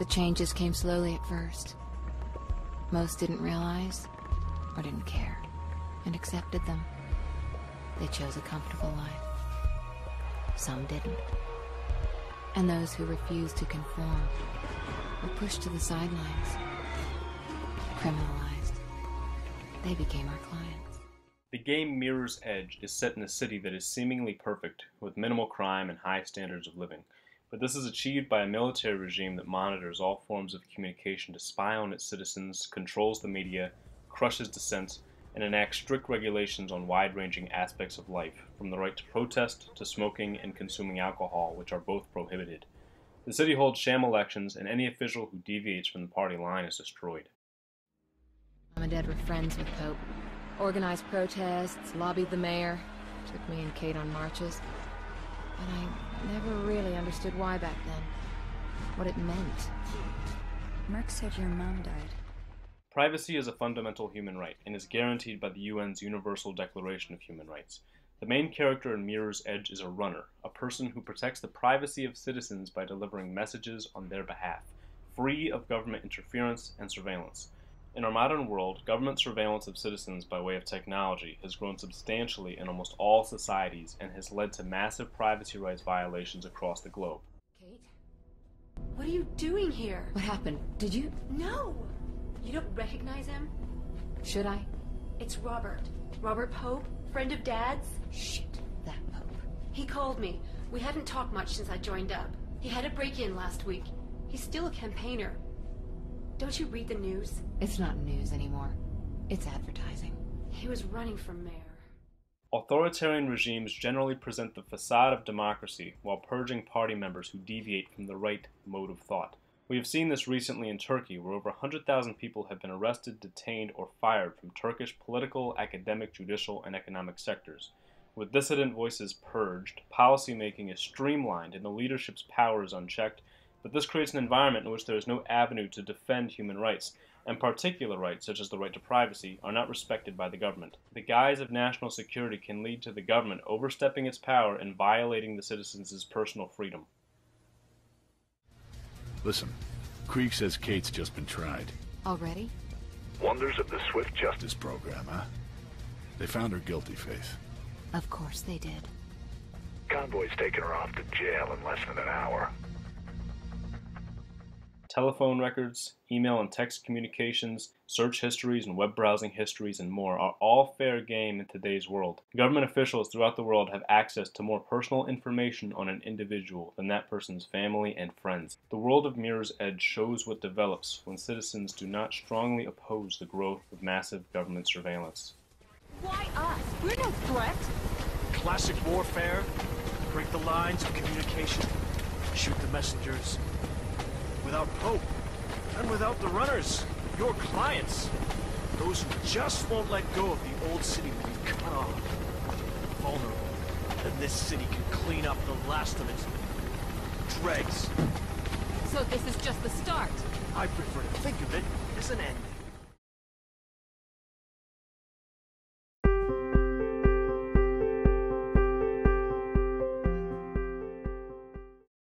The changes came slowly at first. Most didn't realize, or didn't care, and accepted them. They chose a comfortable life. Some didn't. And those who refused to conform were pushed to the sidelines, criminalized. They became our clients. The game Mirror's Edge is set in a city that is seemingly perfect, with minimal crime and high standards of living. But this is achieved by a military regime that monitors all forms of communication to spy on its citizens, controls the media, crushes dissent, and enacts strict regulations on wide ranging aspects of life, from the right to protest to smoking and consuming alcohol, which are both prohibited. The city holds sham elections, and any official who deviates from the party line is destroyed. Dad were friends with Pope. Organized protests, lobbied the mayor, took me and Kate on marches. But I never really understood why back then. What it meant. Merc said your mom died. Privacy is a fundamental human right and is guaranteed by the UN's Universal Declaration of Human Rights. The main character in Mirror's Edge is a runner, a person who protects the privacy of citizens by delivering messages on their behalf, free of government interference and surveillance. In our modern world, government surveillance of citizens by way of technology has grown substantially in almost all societies and has led to massive privacy rights violations across the globe. Kate? What are you doing here? What happened? Did you? No! You don't recognize him? Should I? It's Robert. Robert Pope, friend of Dad's. Shit, that Pope. He called me. We haven't talked much since I joined up. He had a break-in last week. He's still a campaigner. Don't you read the news? It's not news anymore. It's advertising. He was running for mayor. Authoritarian regimes generally present the facade of democracy while purging party members who deviate from the right mode of thought. We have seen this recently in Turkey, where over 100,000 people have been arrested, detained, or fired from Turkish political, academic, judicial, and economic sectors. With dissident voices purged, policymaking is streamlined and the leadership's power is unchecked, but this creates an environment in which there is no avenue to defend human rights, and particular rights, such as the right to privacy, are not respected by the government. The guise of national security can lead to the government overstepping its power and violating the citizens' personal freedom. Listen, Krieg says Kate's just been tried. Already? Wonders of the Swift Justice Program, huh? They found her guilty, Faith. Of course they did. Convoy's taking her off to jail in less than an hour. Telephone records, email and text communications, search histories and web browsing histories, and more are all fair game in today's world. Government officials throughout the world have access to more personal information on an individual than that person's family and friends. The world of Mirror's Edge shows what develops when citizens do not strongly oppose the growth of massive government surveillance. Why us? We're no threat. Classic warfare. Break the lines of communication. Shoot the messengers. Without Pope, and without the runners, your clients. Those who just won't let go of the old city will be cut off. Vulnerable. And this city can clean up the last of its dregs. So this is just the start. I prefer to think of it as an end.